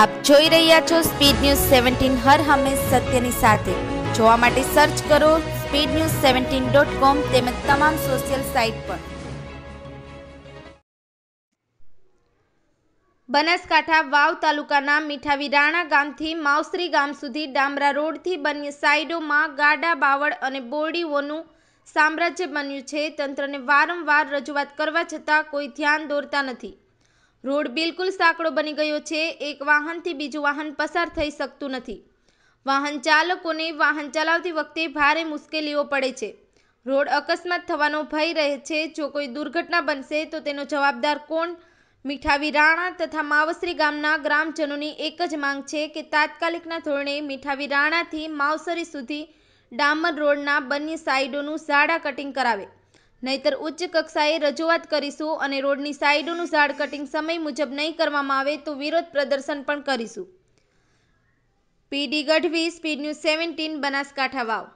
આપ જોઈ રહ્યા છો સ્પીડ ન્યૂઝ સેવન્ટીન હર હંમેશ સત્યની સાથે. જોવા માટે સર્ચ કરો speed news seventeen dot com તેમજ તમામ સોશિયલ સાઇટ પર. બનાસકાંઠા વાવ તાલુકાના મીઠાવી રાણા ગામથી માવસરી ગામ સુધી ડામરા રોડથી બંને સાઈડોમાં ગાડા, બાવળ અને બોરડીઓનું સામ્રાજ્ય બન્યું છે. તંત્રને વારંવાર રજૂઆત કરવા છતાં કોઈ ધ્યાન દોરતા નથી. રોડ બિલકુલ સાંકડો બની ગયો છે. એક વાહનથી બીજું વાહન પસાર થઈ શકતું નથી. વાહન ચાલકોને વાહન ચલાવતી વખતે ભારે મુશ્કેલીઓ પડે છે. રોડ અકસ્માત થવાનો ભય રહે છે. જો કોઈ દુર્ઘટના બનશે, તો તેનો જવાબદાર કોણ? મીઠાવી રાણા તથા માવસરી ગામના ગ્રામજનોની એક જ માંગ છે કે તાત્કાલિકના ધોરણે મીઠાવી રાણાથી માવસરી સુધી ડામર રોડના બંને સાઈડોનું ઝાડા કટિંગ કરાવે. નહીતર ઉચ્ચ કક્ષાએ રજૂઆત કરીશું અને રોડની સાઈડોનું ઝાડ કટિંગ સમય મુજબ નહીં કરવામાં આવે તો વિરોધ પ્રદર્શન પણ કરીશું. P D Gadhvi, speed news seventeen, Banaskantha Vav.